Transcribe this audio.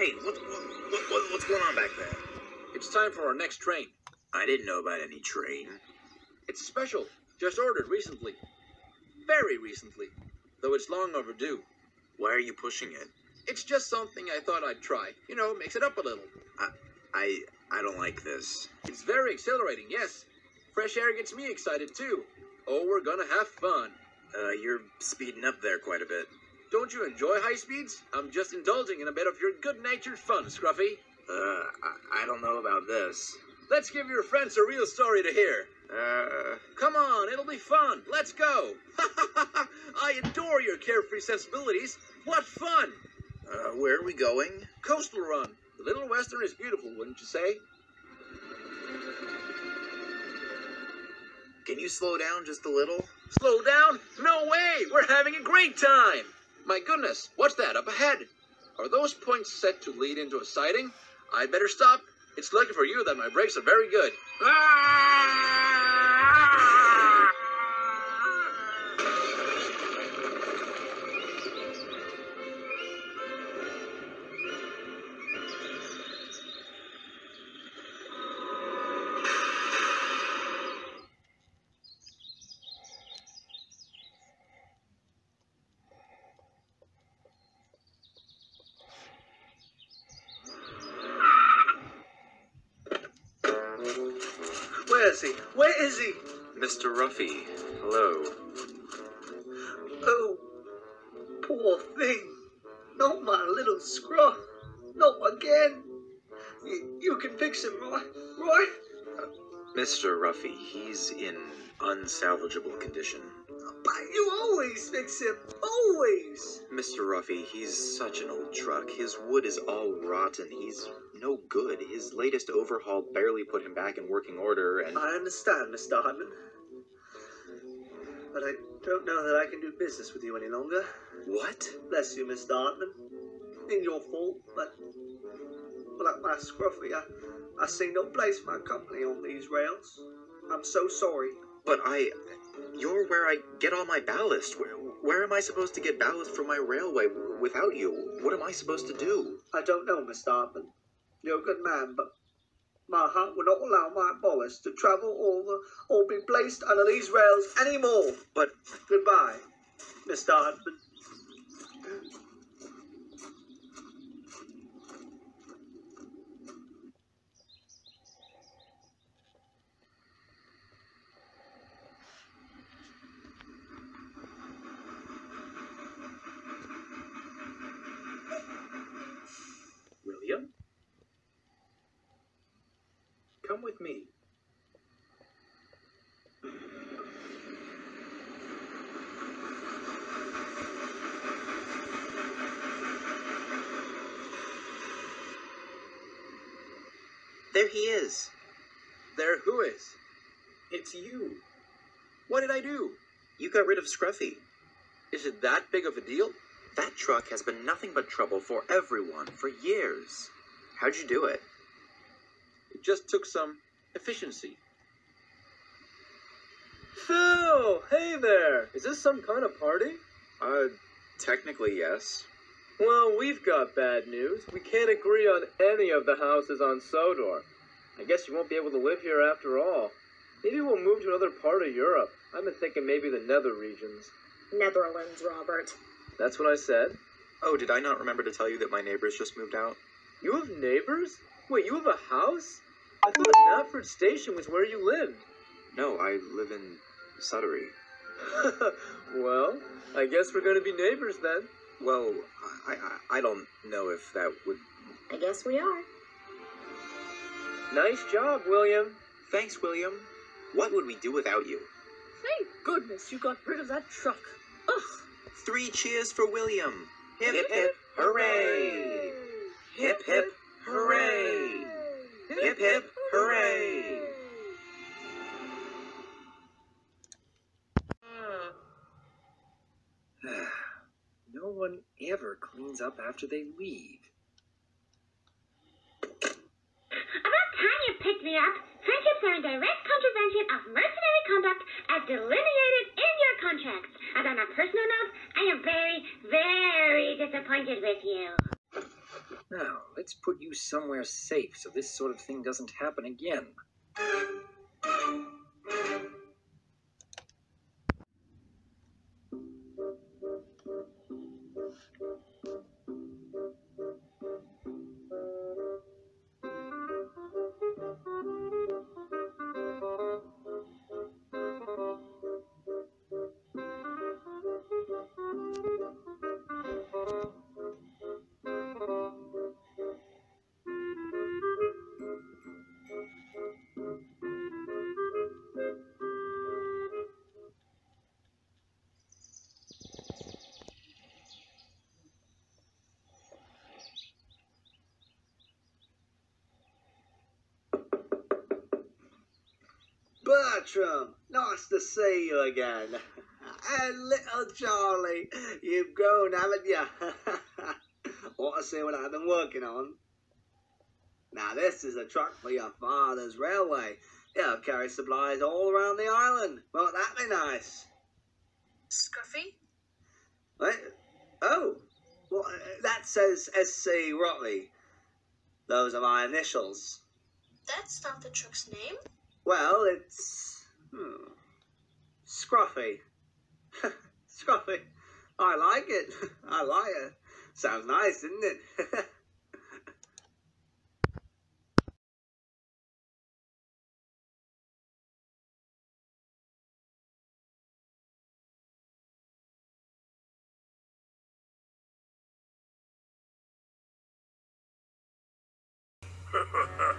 Hey, what, what, what, what's going on back there? It's time for our next train. I didn't know about any train. It's special. Just ordered recently. Very recently. Though it's long overdue. Why are you pushing it? It's just something I thought I'd try. You know, mix it up a little. I I don't like this. It's very exhilarating, yes. Fresh air gets me excited too. Oh, we're gonna have fun. Uh, you're speeding up there quite a bit. Don't you enjoy high speeds? I'm just indulging in a bit of your good-natured fun, Scruffy. Uh, I, I don't know about this. Let's give your friends a real story to hear. Uh, Come on, it'll be fun. Let's go. I adore your carefree sensibilities. What fun! uh, where are we going? Coastal Run. The Little Western is beautiful, wouldn't you say? Can you slow down just a little? Slow down? No way! We're having a great time! My goodness, what's that up ahead? Are those points set to lead into a siding? I'd better stop. It's lucky for you that my brakes are very good. Where is he? Where is he? Mr. Ruffy, hello. Oh, poor thing. Not my little scruff. Not again. You, you can fix him, right? Right? Mr. Ruffy, he's in unsalvageable condition. But you always fix him. Always. Mr. Ruffy, he's such an old truck. His wood is all rotten. He's no good. His latest overhaul barely put him back in working order, and I understand, Mr. Hartman. But I don't know that I can do business with you any longer. what? Bless you, Mr. Hartman. Ain't your fault, but well, like my scruffy, I, I see no place for my company on these rails. I'm so sorry. But I, you're where I get all my ballast. Where, where am I supposed to get ballast from my railway without you? What am I supposed to do? I don't know, Mr. Hartman. You're a good man, but my heart will not allow my ballast to travel over or be placed under these rails anymore. But Goodbye, Mr. Hartman. William, come me. There he is. There, who is? It's you. What did I do? You got rid of Scruffy. Is it that big of a deal? That truck has been nothing but trouble for everyone for years. How'd you do it? It just took some efficiency. Phil! Hey there! Is this some kind of party? Uh, technically, yes. Well, we've got bad news. We can't agree on any of the houses on Sodor. I guess you won't be able to live here after all. Maybe we'll move to another part of Europe. I've been thinking maybe the nether regions. Netherlands, Robert. That's what I said. Oh, did I not remember to tell you that my neighbors just moved out? You have neighbors? Wait, you have a house? I thought Knapford Station was where you lived. No, I live in Suddery. well, I guess we're gonna be neighbors then. Well, I, I, I don't know if that would. I guess we are. Nice job, William. Thanks, William. What would we do without you? Thank goodness you got rid of that truck. Ugh. Three cheers for William! Hip hip, hip hooray! Hip hip hooray! Hip hip hooray! no one ever cleans up after they leave. About time you picked me up. Friendships are in direct contravention of mercenary conduct as delineated in your contracts. And on a personal note, I am very, very disappointed with you. Now, Let's put you somewhere safe so this sort of thing doesn't happen again. Bertram, nice to see you again. And little Charlie, you've grown, haven't you? Want to see what I've been working on? Now, this is a truck for your father's railway. It'll carry supplies all around the island. Won't that be nice? Scruffy? Wait, oh, well, that says SC Rotley. Those are my initials. That's not the truck's name. Well, it's hmm, Scruffy. Scruffy. I like it. I like it. Sounds nice, isn't it?